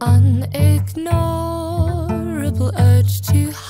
unignorable urge to hide.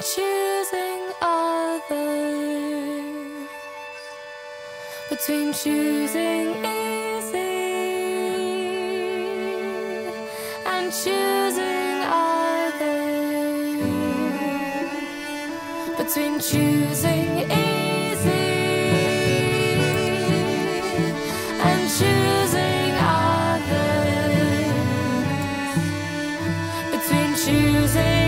choosing others. Between choosing easy and choosing others. Between choosing easy and choosing others. Between choosing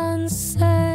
sunset